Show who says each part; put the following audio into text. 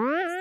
Speaker 1: Bye. Mm.